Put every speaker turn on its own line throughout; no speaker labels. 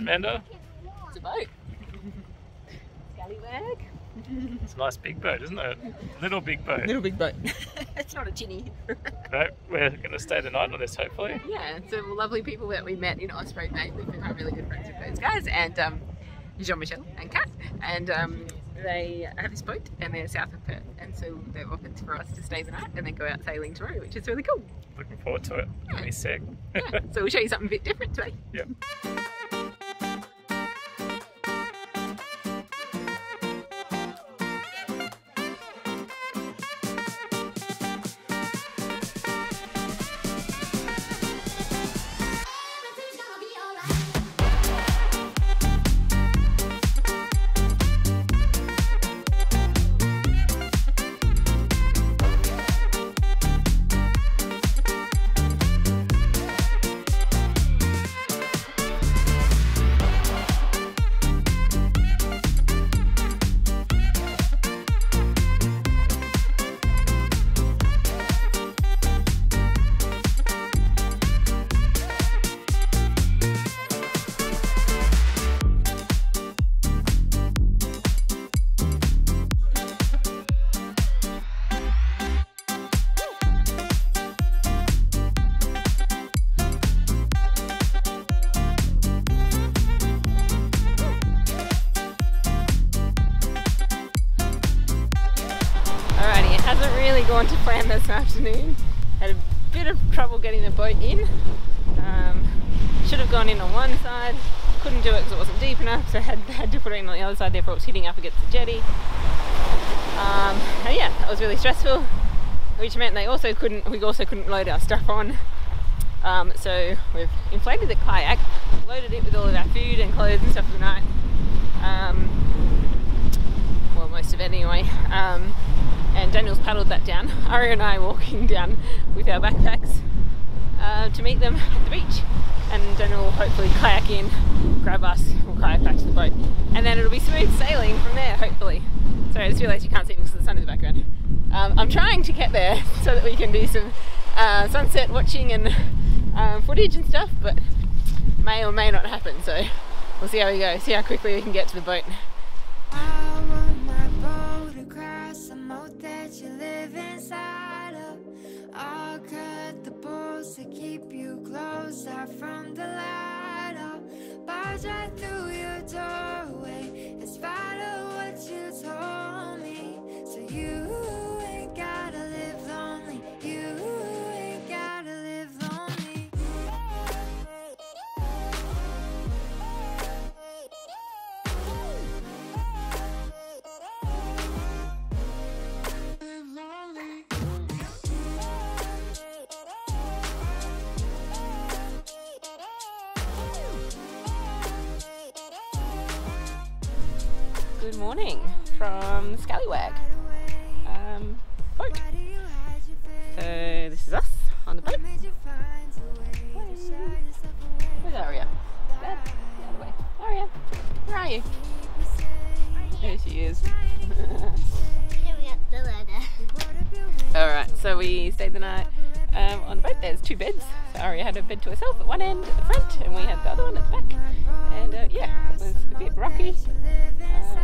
Amanda?
It's a boat. Scallywag.
It's a nice big boat, isn't it? Little big boat.
Little big boat. it's not a tinny.
No, we're going to stay the night on this, hopefully.
Yeah, some lovely people that we met in Osprey, Bay. We've become really good friends with those guys, and um, Jean-Michel and Kat, and um, they have this boat, and they're south of Perth, and so they've offered for us to stay the night and then go out sailing tomorrow, which is really cool.
Looking forward to it.
Yeah.
Be sick.
Yeah, so we'll show you something a bit different today.
Yep.
To plan this afternoon. Had a bit of trouble getting the boat in. Um, should have gone in on one side, couldn't do it because it wasn't deep enough, so had, had to put it in on the other side, therefore it was hitting up against the jetty. Um, and yeah, that was really stressful, which meant they also couldn't, we also couldn't load our stuff on. Um, so we've inflated the kayak, loaded it with all of our food and clothes and stuff for the night. Um, well, most of it anyway. Um, and Daniel's paddled that down. Ari and I are walking down with our backpacks uh, to meet them at the beach. And Daniel will hopefully kayak in, grab us, we'll kayak back to the boat. And then it'll be smooth sailing from there, hopefully. Sorry, I just realised you can't see me because the sun in the background. Um, I'm trying to get there so that we can do some uh, sunset watching and um, footage and stuff, but may or may not happen. So we'll see how we go, see how quickly we can get to the boat.
From the light. I'll barge right through
morning from Scallywag um, boat. So this is us on the boat. Where's Aria? Dad, the other way. Aria, where are you? There she is. Alright, so we stayed the night um, on the boat. There's two beds. So Aria had a bed to herself at one end at the front, and we had the other one at the back. And uh, yeah, it was a bit rocky.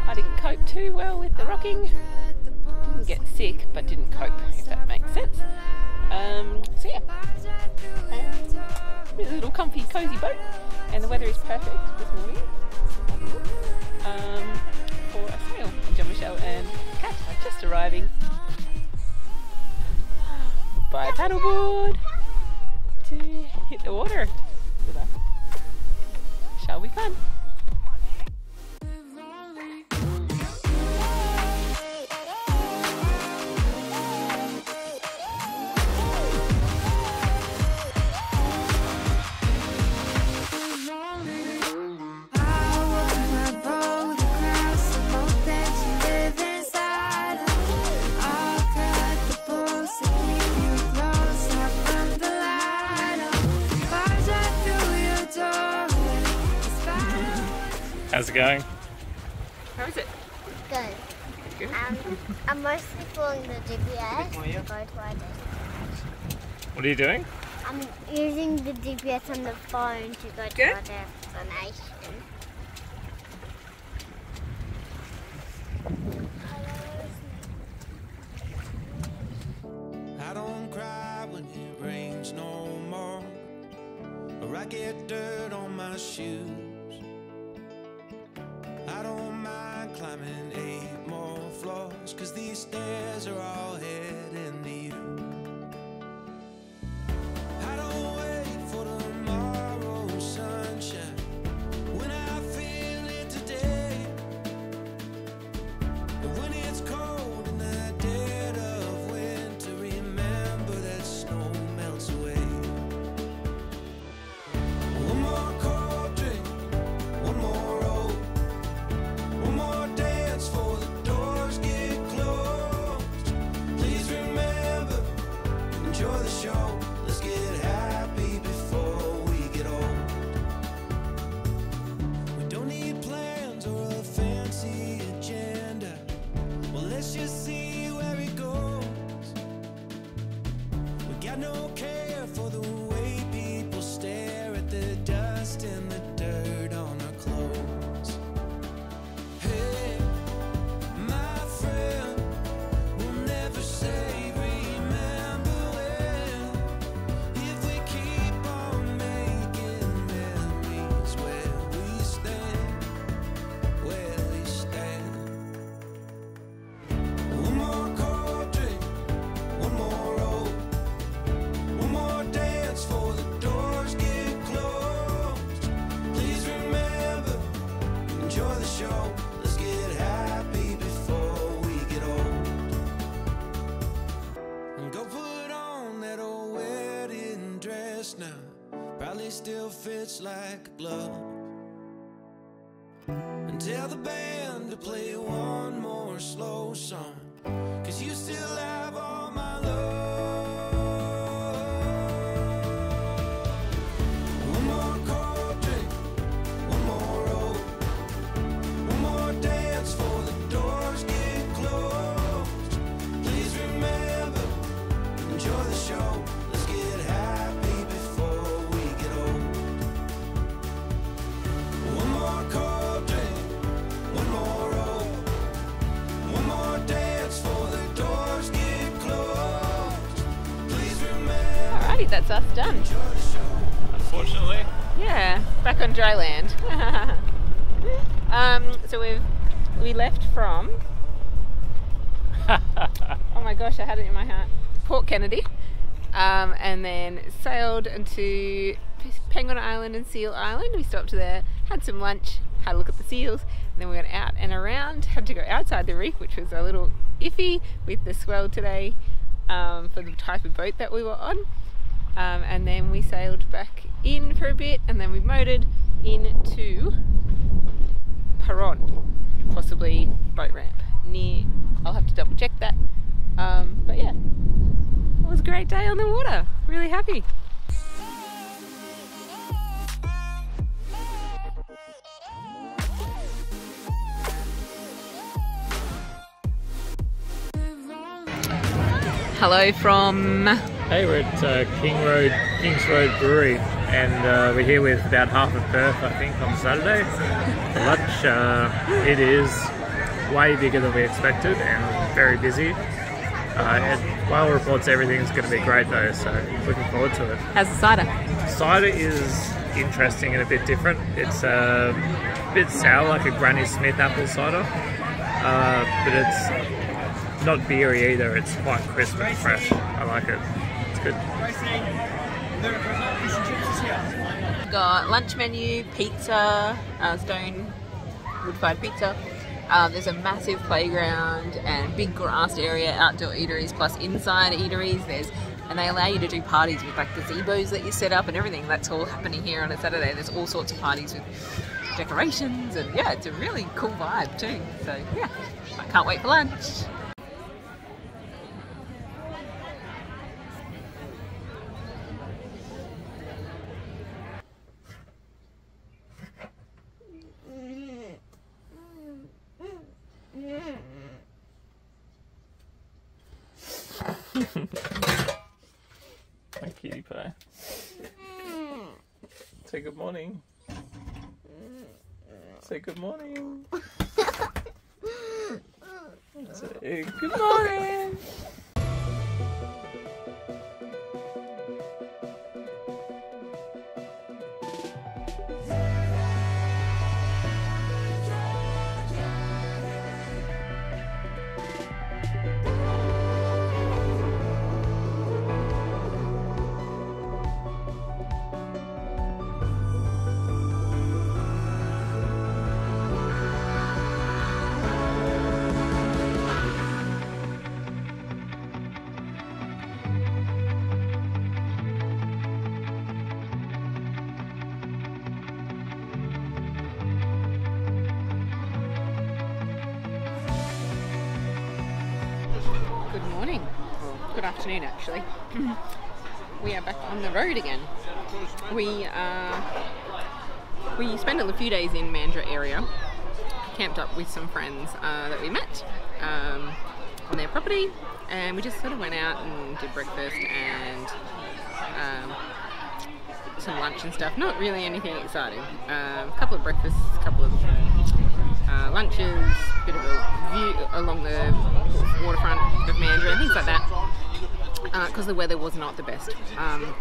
I didn't cope too well with the rocking. Didn't get sick, but didn't cope, if that makes sense. Um, so yeah, um, a little comfy, cozy boat, and the weather is perfect this morning. Um, for a sail. And Jean-Michel and Kat are just arriving by paddleboard to hit the water. Shall be fun.
Going?
How is it?
Good.
Good.
Um, I'm mostly following the GPS.
Yeah.
Go to our destination.
What are you doing?
I'm using the GPS on the phone to go to
Good.
our destination.
I don't cry when it rains no more, or I get dirt on my shoes. Stairs are all no care
done.
enjoy the show.
Unfortunately,
Yeah, back on dry land. um, so we've we left from. oh my gosh, I had it in my heart. Port Kennedy, um, and then sailed into Penguin Island and Seal Island. We stopped there, had some lunch, had a look at the seals, and then we went out and around. Had to go outside the reef, which was a little iffy with the swell today um, for the type of boat that we were on. Um, and then we sailed back in for a bit, and then we motored into Peron, possibly boat ramp near. I'll have to double check that. Um, but yeah, it was a great day on the water. Really happy. Hello from
hey, we're at uh, King Road, Kings Road Brewery, and uh, we're here with about half of Perth, I think, on Saturday for lunch. Uh, it is way bigger than we expected and very busy. Uh, and Whale reports everything's going to be great though, so looking forward to it.
how's the cider?
Cider is interesting and a bit different. It's uh, a bit sour, like a Granny Smith apple cider, uh, but it's not beery either. It's quite crisp and fresh. I like it. It's good.
Got lunch menu, pizza, uh, stone wood-fired pizza. Um, there's a massive playground and big grassed area, outdoor eateries plus inside eateries. There's and they allow you to do parties with like gazebos that you set up and everything. That's all happening here on a Saturday. There's all sorts of parties with decorations and yeah, it's a really cool vibe too. So yeah, I can't wait for lunch.
My cutie pie. Say good morning. Say good morning. Say good morning.
Good morning, or good afternoon actually. we are back on the road again. We uh, we spent a few days in Mandurah area, camped up with some friends uh, that we met um, on their property, and we just sort of went out and did breakfast and um, some lunch and stuff. Not really anything exciting. A couple of breakfasts, a couple of uh, lunches, bit of a view along the waterfront of Mandurah and things like that. Because the weather was not the best. Um,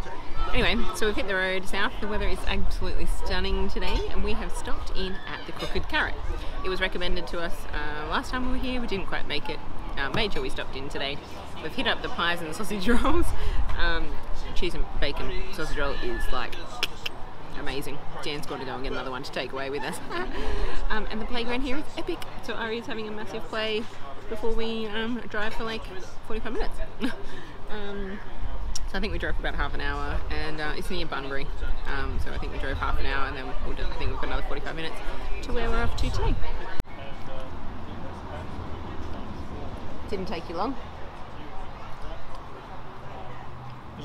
anyway, so we've hit the road south. The weather is absolutely stunning today, and we have stopped in at the Crooked Carrot. It was recommended to us uh, last time we were here. We didn't quite make it. Uh, made sure we stopped in today. We've hit up the pies and the sausage rolls. Um, cheese and bacon sausage roll is like amazing. Dan's got to go and get another one to take away with us. um, and the playground here is epic. So Ari's having a massive play before we um, drive for like 45 minutes. um, so I think we drove for about half an hour, and uh, it's near Bunbury. Um, so I think we drove half an hour, and then we'll do, I think we've got another 45 minutes to where we're off to today. Didn't take you long.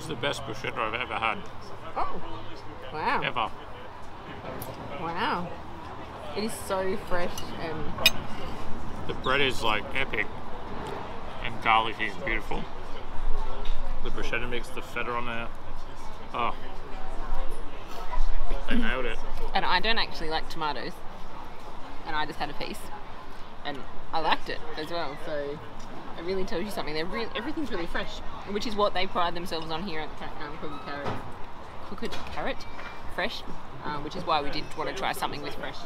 This is the best bruschetta I've ever had.
Oh, wow.
Ever.
Wow. It is so fresh and
The bread is like epic, and garlic is beautiful. The bruschetta mix, the feta on there. Oh, they nailed it.
and I don't actually like tomatoes, and I just had a piece, and I liked it as well. So it really tells you something. They're re- everything's really fresh, which is what they pride themselves on here at um, Crooked Carrot. Crooked Carrot, fresh, uh, which is why we did want to try something with fresh.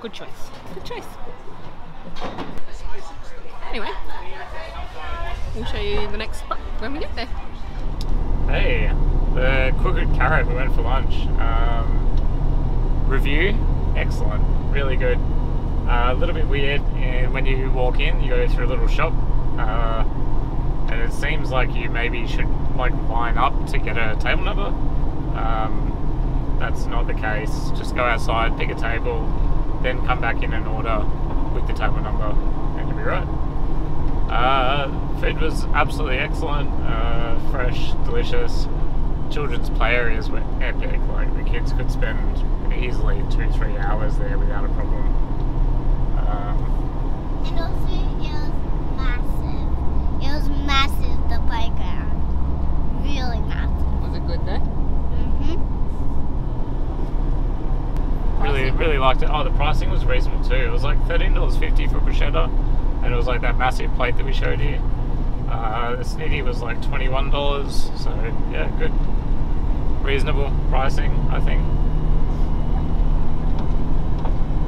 Good choice. Good choice. Anyway, we'll show you the next spot when we get there.
Hey, the Crooked Carrot, we went for lunch. Um, review, excellent, really good. A little bit weird and when you walk in, you go through a little shop, uh, and it seems like you maybe should like line up to get a table number. Um, that's not the case. Just go outside, pick a table, then come back in and order with the table number, and you'll be right. Uh, food was absolutely excellent, uh, fresh, delicious. Children's play areas were epic. Like the kids could spend easily two, three hours there without a problem. Um,
And also, it was massive. It was massive, the playground. Really massive.
Was it good though?
Mm-hmm.
Really, liked it. Oh, the pricing was reasonable too. It was like thirteen dollars fifty for bruschetta, and it was like that massive plate that we showed you. Uh, the snitty was like twenty one dollars. So yeah, good, reasonable pricing, I think.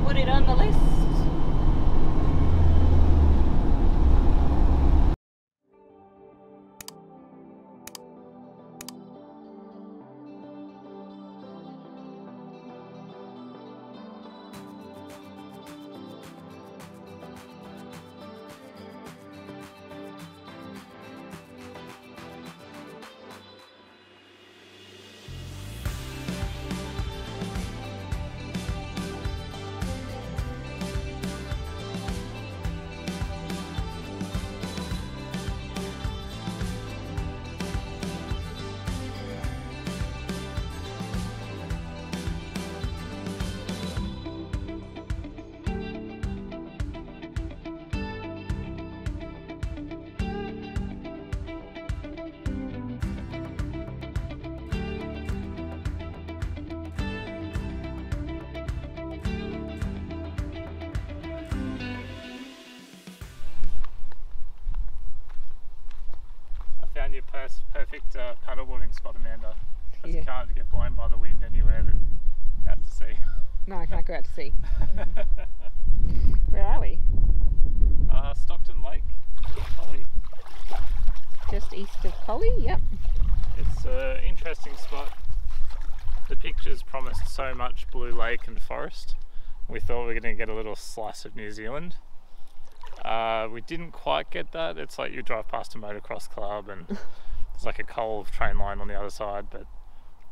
Put it on the list.
Blown by the wind anywhere but out to sea.
No, I can't go out to sea. Where are we?
uh, Stockton Lake, Collie.
Just east of Collie? Yep.
It's an interesting spot. The pictures promised so much blue lake and forest. We thought we were going to get a little slice of New Zealand. Uh, we didn't quite get that. It's like you drive past a motocross club and there's like a coal train line on the other side, but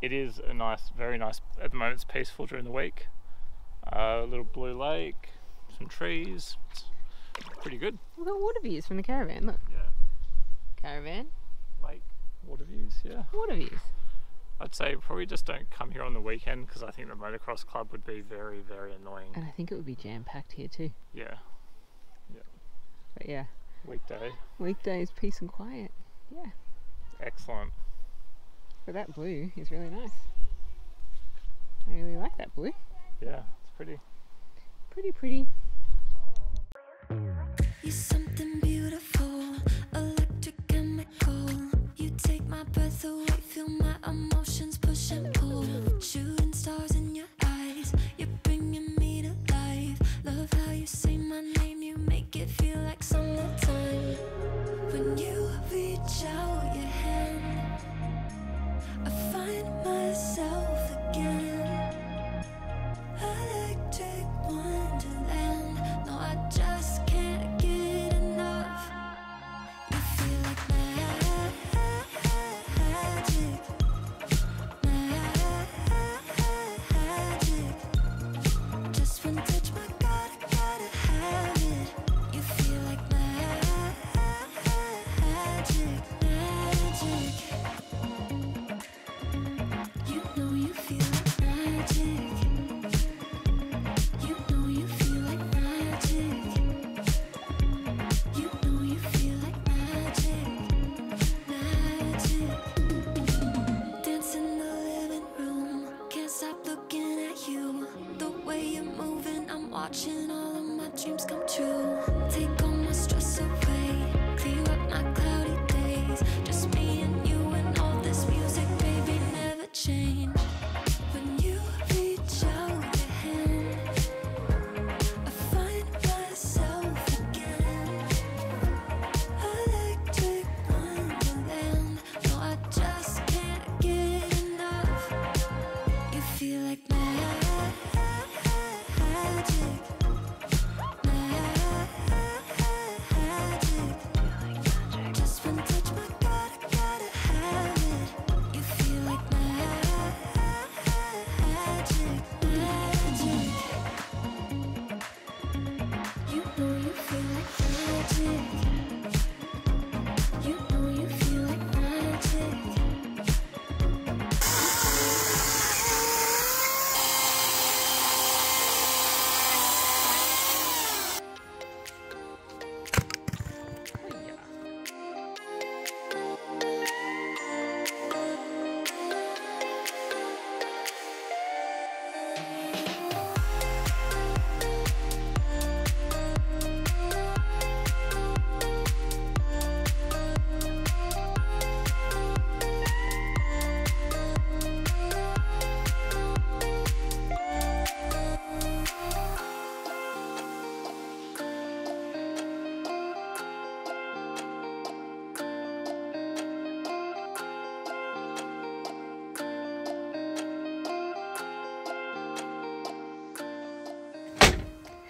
it is a nice, very nice. At the moment, it's peaceful during the week. Uh, a little blue lake, some trees. It's pretty good.
We've got water views from the caravan. Look,
Yeah,
caravan,
lake, water views. Yeah.
water views.
I'd say probably just don't come here on the weekend because I think the motocross club would be very, very annoying.
And I think it would be jam packed here too.
Yeah, Yeah.
But yeah,
weekday.
Weekday is peace and quiet. Yeah.
Excellent.
But that blue is really nice. I really like that blue.
Yeah, it's pretty.
Pretty, pretty.
You're something beautiful, electric chemical. You take my breath away, feel my emotions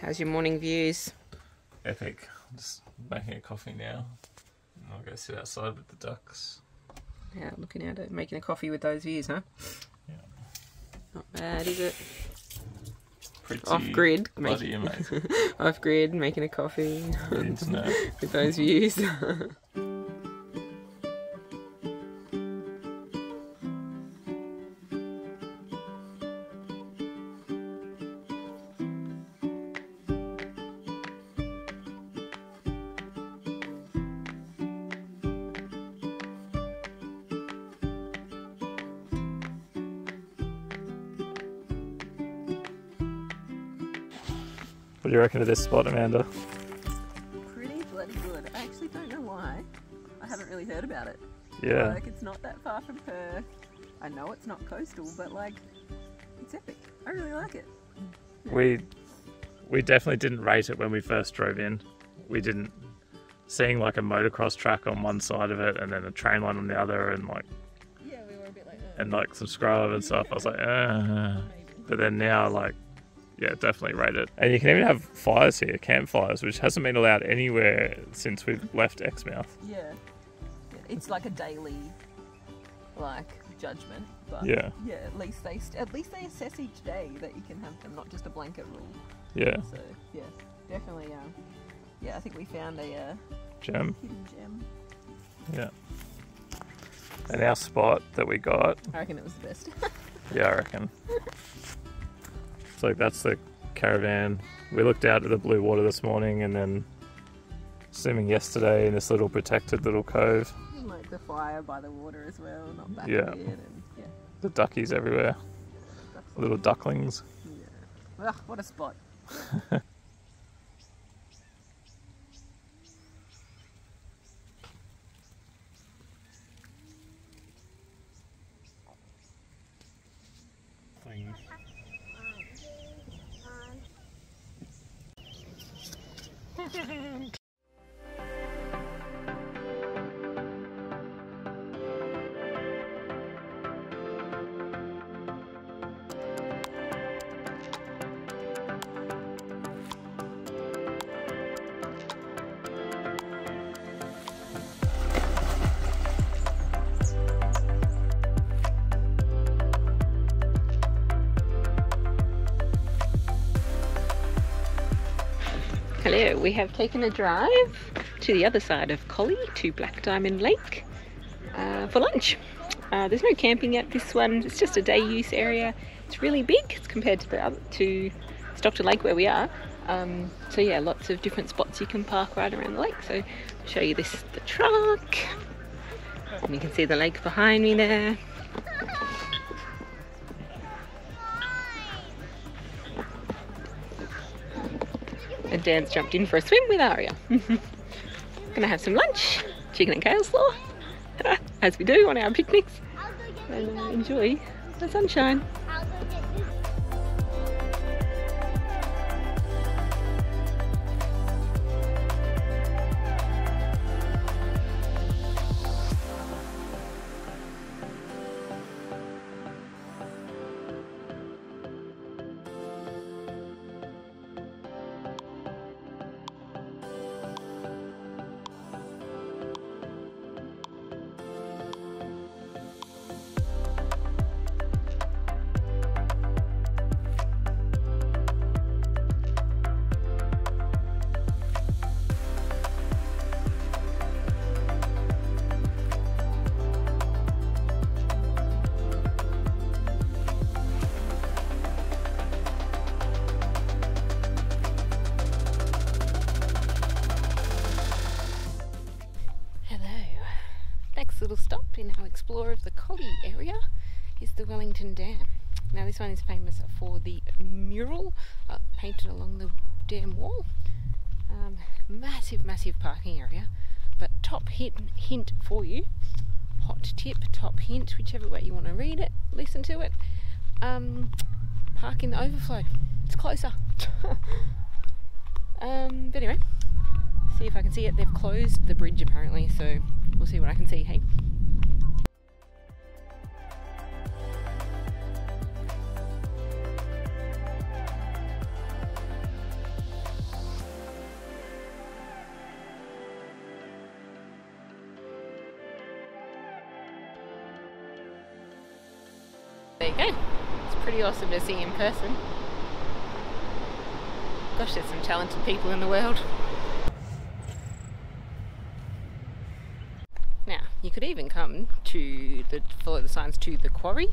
How's your morning views?
Epic. I'm just making a coffee now. I'll go sit outside with the ducks.
Yeah, looking at it, making a coffee with those views, huh?
Yeah.
Not bad, is it?
Pretty
Off grid,
bloody
making
amazing.
off grid, making a coffee with those views.
reckon of this spot, Amanda?
Pretty bloody good. I actually don't know why. I haven't really heard about it.
Yeah.
Like it's not that far from Perth. I know it's not coastal, but like it's epic. I really like it.
We we definitely didn't rate it when we first drove in. We didn't seeing like a motocross track on one side of it and then a train line on the other and like
Yeah, we were a bit like
and like some scrub and stuff. I was like, uh. but then now like yeah, definitely rate it. And you can even have fires here, campfires, which hasn't been allowed anywhere since we've left Exmouth.
Yeah. yeah. It's like a daily like judgment, but
Yeah.
yeah, at least they at least they assess each day that you can have them, not just a blanket rule.
Yeah,
So yeah, definitely. Um, yeah, I think we found a uh,
gem.
hidden gem.
Yeah. And our spot that we got
I reckon it was the best.
Yeah, I reckon. So that's the caravan. We looked out at the blue water this morning and then swimming yesterday in this little protected little cove.
And, like the fire by the water as well, not back
Yeah.
and yeah,
The duckies everywhere,
that's
little ducklings. Yeah.
Ugh, what a spot. thank Hello, we have taken a drive to the other side of Collie to Black Diamond Lake uh, for lunch. Uh, there's no camping at this one, it's just a day use area. It's really big as compared to the other to Stockton Lake where we are. Um, so yeah, lots of different spots you can park right around the lake. So I'll show you this the truck. And you can see the lake behind me there. And Dan's jumped in for a swim with Aria. Gonna have some lunch, chicken and kale slaw, as we do on our picnics, and enjoy the sunshine. The Wellington Dam. Now this one is famous for the mural uh, painted along the dam wall. Um, massive, massive parking area. But top hint, hint for you, hot tip, top hint, whichever way you want to read it, listen to it. Um, park in the overflow. It's closer. um, but anyway, see if I can see it. They've closed the bridge apparently, so we'll see what I can see. Hey. Awesome to see in person. Gosh, there's some talented people in the world. Now, you could even come to the follow the signs to the quarry,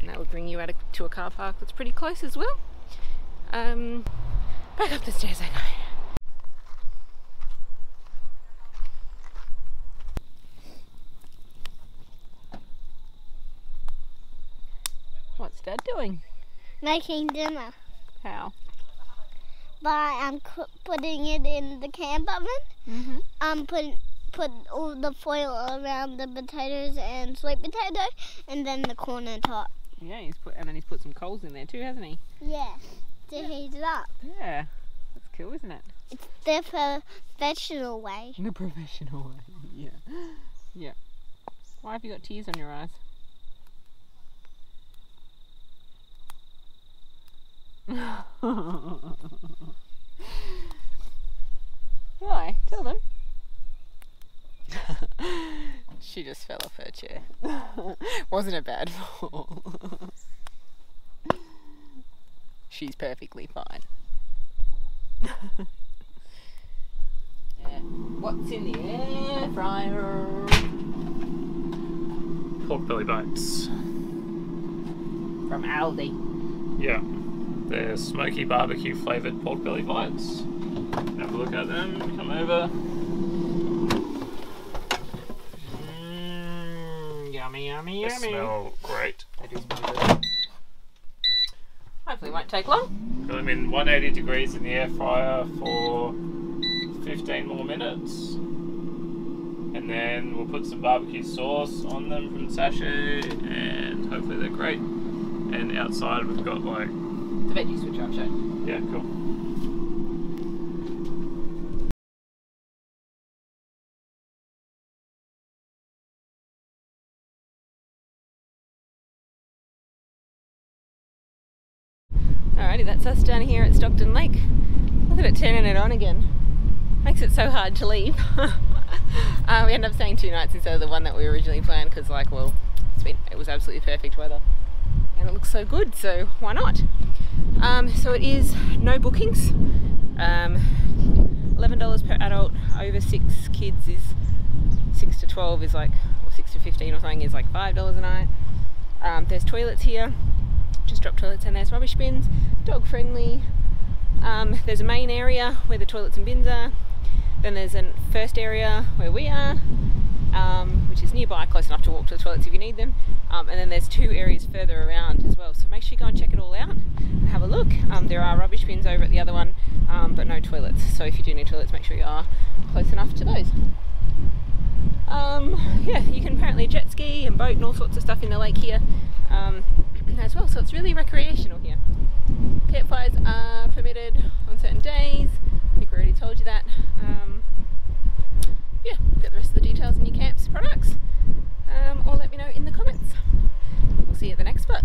and that will bring you out to a car park that's pretty close as well. Um, back up the stairs I go. What's Dad doing?
Making dinner.
How?
But I'm putting it in the camp oven.
Mm-hmm.
I'm putting put all the foil around the potatoes and sweet potato, and then the corn on top.
Yeah, he's put and then he's put some coals in there too, hasn't he?
Yeah, to heat it up.
Yeah, that's cool, isn't it?
It's the professional way.
In a professional way. Yeah, yeah. Why have you got tears on your eyes? Why? Tell them. she just fell off her chair. Wasn't a bad fall. She's perfectly fine. Yeah. What's in the air fryer?
Pork belly bites.
From Aldi.
Yeah. They're smoky barbecue flavoured pork belly bites. Have a look at them. Come over.
Mm, yummy, yummy,
They
yummy.
smell great.
They do smell good. Hopefully, it won't take long.
Put them in 180 degrees in the air fryer for 15 more minutes. And then we'll put some barbecue sauce on them from Sachet, and hopefully they're great. And outside we've got like,
The veggies which I've shown.
yeah, cool.
Alrighty, that's us down here at Stockton Lake. Look at it turning it on again. Makes it so hard to leave. uh, we ended up staying two nights instead of the one that we originally planned because, like, well, it's been it was absolutely perfect weather, and it looks so good. So why not? Um, so it is no bookings. Um, Eleven dollars per adult. Over six kids is six to twelve is like, or six to fifteen or something is like five dollars a night. Um, there's toilets here just drop toilets and there's rubbish bins, dog friendly. Um, there's a main area where the toilets and bins are. Then there's a first area where we are, um, which is nearby, close enough to walk to the toilets if you need them. Um, and then there's two areas further around as well. So make sure you go and check it all out and have a look. Um, there are rubbish bins over at the other one, um, but no toilets. So if you do need toilets, make sure you are close enough to those. Um, yeah, you can apparently jet ski and boat and all sorts of stuff in the lake here um, as well. So it's really recreational here. Campfires are permitted on certain days think we already told you that. Um, yeah, get the rest of the details in your camp's products um, or let me know in the comments. We'll see you at the next spot.